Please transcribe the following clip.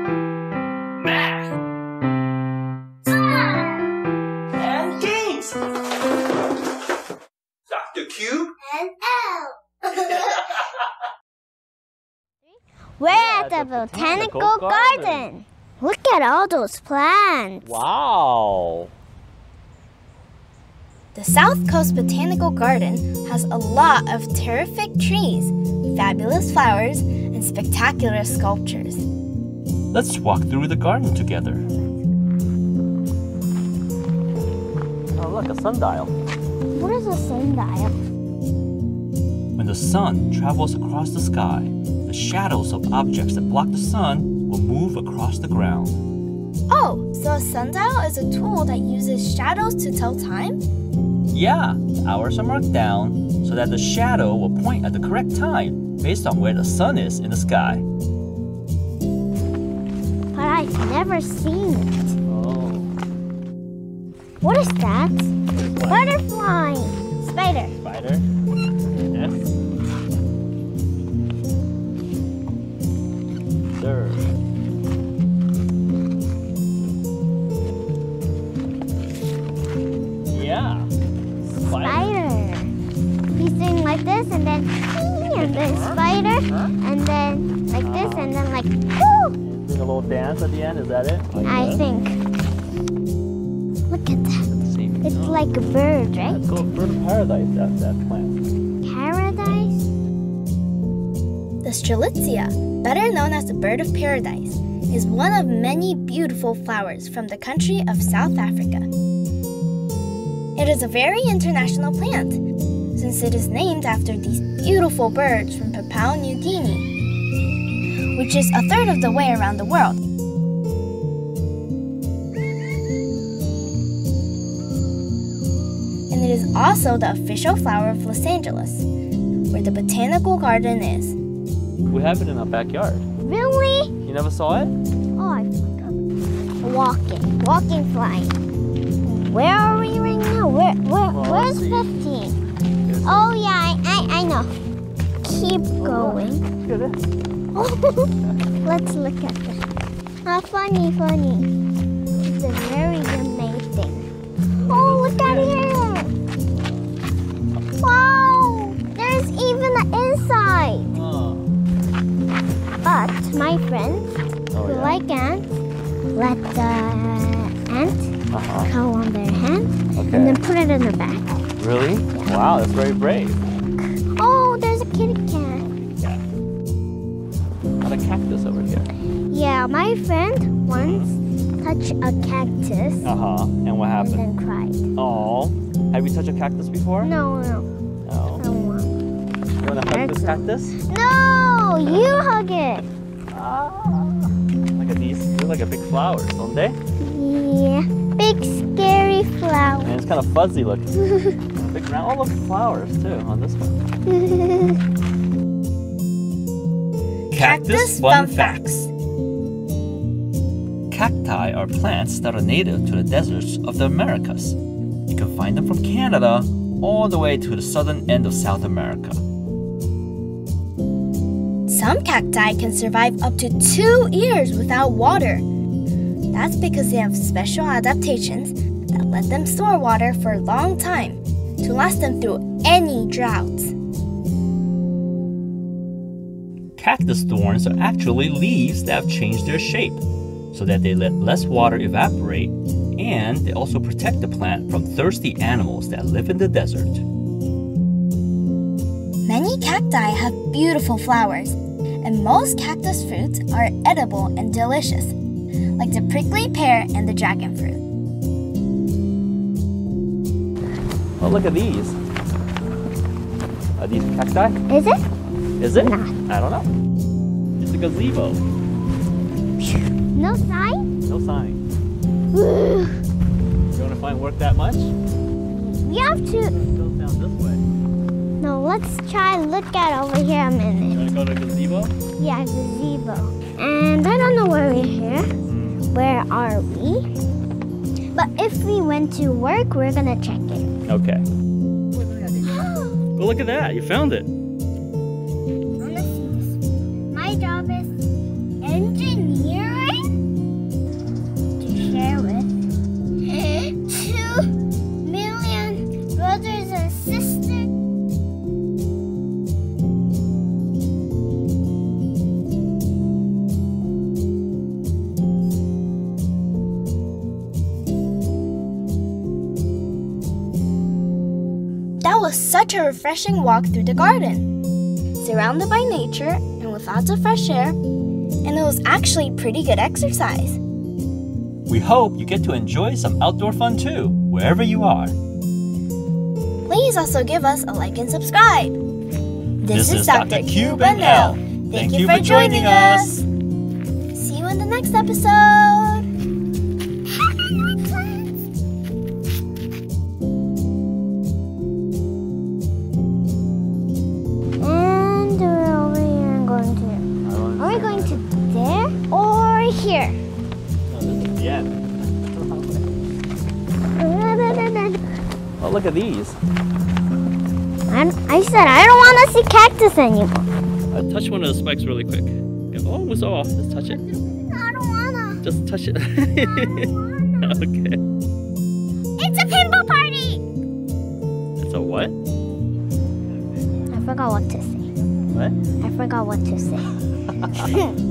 Math. And games. Dr. Cube. And Elle. We're at the botanical, botanical garden. garden. Look at all those plants. Wow. The South Coast Botanical Garden has a lot of terrific trees, fabulous flowers, and spectacular sculptures. Let's walk through the garden together. Oh, look, a sundial. What is a sundial? When the sun travels across the sky, the shadows of objects that block the sun will move across the ground. Oh, so a sundial is a tool that uses shadows to tell time? Yeah, the hours are marked down so that the shadow will point at the correct time based on where the sun is in the sky. I've never seen it. Oh. What is that? Butterfly. Spider. Spider? Yes. Sir. Yeah. Spider. He's doing like this and then and then spider and then like this and then like whoo! Doing a little dance at the end, is that it? Like I that? think. Look at that. See? It's like a bird, right? Let's bird of paradise, that, that plant. Paradise? The Strelitzia, better known as the bird of paradise, is one of many beautiful flowers from the country of South Africa. It is a very international plant, since it is named after these beautiful birds from Papua New Guinea, which is a third of the way around the world. And it is also the official flower of Los Angeles, where the botanical garden is. We have it in our backyard. Really? You never saw it? Oh, I forgot. Walking. Walking flying. Where are we right now? Where, where, Well, where's let's 15? Oh, yeah, I, I, I know. Keep oh, going. Look at it. Let's look at this. Ah, funny, funny. It's a very amazing. Oh, look at here. Wow, there's even an inside. Oh. But my friends Oh, who yeah. like ants let the ant Uh-huh. go on their hand Okay. and then put it in the back. Really? Wow, that's very brave. Oh, Got a cactus over here. Yeah, my friend once touched a cactus Uh-huh. And what happened? and then cried. Oh. Have you touched a cactus before? No, no, No. I. You wanna hug this cactus? No, you hug it. Look at these. They look like a big flowers, don't they? Yeah, big scary flower. And it's kind of fuzzy looking. big round. Oh, look, flowers too on this one. Cactus Fun Facts. Cacti are plants that are native to the deserts of the Americas. You can find them from Canada all the way to the southern end of South America. Some cacti can survive up to two years without water. That's because they have special adaptations that let them store water for a long time to last them through any droughts. Cactus thorns are actually leaves that have changed their shape so that they let less water evaporate and they also protect the plant from thirsty animals that live in the desert. Many cacti have beautiful flowers, and most cactus fruits are edible and delicious, like the prickly pear and the dragon fruit. Oh, look at these. Are these cacti? Is it? Is it? Not. I don't know. It's a gazebo. No sign? No sign. You want to find work that much? We have to. Go down this way. No, let's try look at over here a minute. You want to go to gazebo? Yeah, gazebo. And I don't know where we're here. Hmm. Where are we? But if we went to work, we're gonna check it. Okay. Oh, look at that. You found it. engineering to share with two million brothers and sisters. That was such a refreshing walk through the garden. Surrounded by nature and with lots of fresh air, and it was actually pretty good exercise. We hope you get to enjoy some outdoor fun too, wherever you are. Please also give us a like and subscribe. This is Dr. Cube and Elle. Thank you for joining us. See you in the next episode. Oh, look at these. I, I said I don't want to see cactus anymore. I touch one of the spikes really quick. Oh, it was off. Just touch it. I don't wanna. Just touch it. okay. It's a pinball party. It's a what? I forgot what to say. What? I forgot what to say.